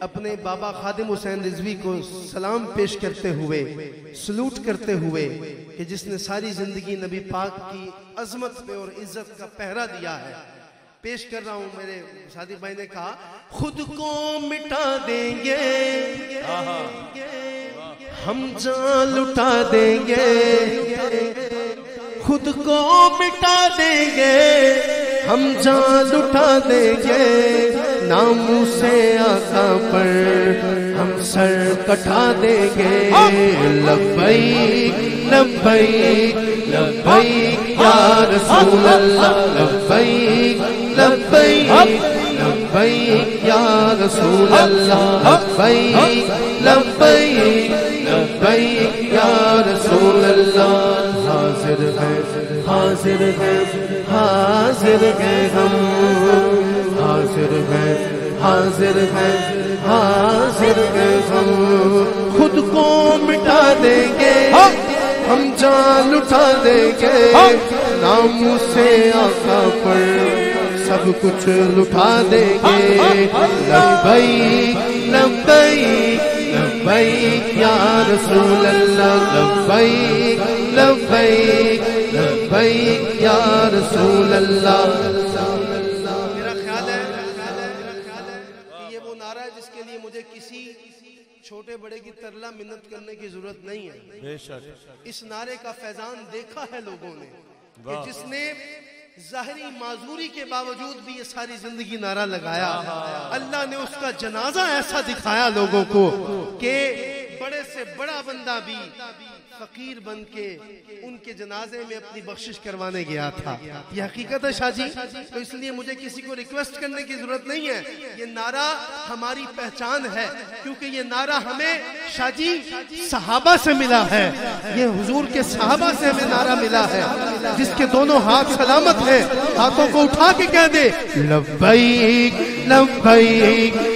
اپنے بابا خادم حسین رضوی کو سلام پیش کرتے ہوئے، سلوٹ کرتے ہوئے کہ جس نے ساری زندگی نبی پاک کی عظمت پہ اور عزت کا پہرا دیا ہے۔ پیش کر رہا ہوں میرے صادق بھائی نے کہا، خود کو مٹا دیں گے۔ ہم جان لٹا دیں گے۔ خود کو مٹا دیں گے۔ ہم جان لٹا دیں گے۔ ناموں سے آقا پر ہم سر کٹا دیں گے۔ لبیک لبیک لبیک، یا رسول اللہ۔ لبیک لبیک لبیک، یا رسول اللہ۔ لبیک لبیک لبیک، یا رسول اللہ۔ حاضر ہے حاضر ہے حاضر ہے ہم۔ حاضر ہے حاضر ہے ہم۔ خود کو مٹا دیں گے ہم جان اٹھا دیں گے۔ نام سے آقا پر سب کچھ لٹا دیں گے۔ لبیک لبیک لبیک یا رسول اللہ لبیک لبیک لبیک یا رسول اللہ لیے مجھے کسی چھوٹے بڑے کی ترلا منت کرنے کی ضرورت نہیں ہے۔ بے شک۔ اس نعرے کا فیضان دیکھا ہے لوگوں نے کہ جس نے ظاہری معذوری کے باوجود بھی یہ ساری زندگی نعرہ لگایا اللہ نے اس کا جنازہ ایسا دکھایا لوگوں کو کہ بڑے سے بڑا بندہ بھی فقیر بن کے ان کے جنازے میں اپنی بخشش کروانے گیا تھا۔ یہ حقیقت ہے شاہ جی؟ تو اس لیے مجھے کسی کو ریکویسٹ کرنے کی ضرورت نہیں ہے۔ یہ نعرہ ہماری پہچان ہے، کیونکہ یہ نعرہ ہمیں شاہ جی صحابہ سے ملا ہے۔ یہ حضور کے صحابہ سے ہمیں نعرہ ملا ہے۔ جس کے دونوں ہاتھ سلامت ہیں، ہاتھوں کو اٹھا کے کہہ دے، لبیک لبیک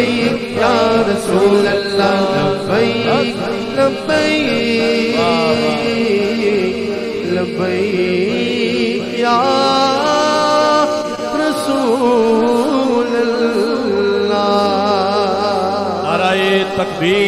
لبیک یا رسول اللہ لبیک لبیک لبیک یا رسول اللہ نعرہ تکبیر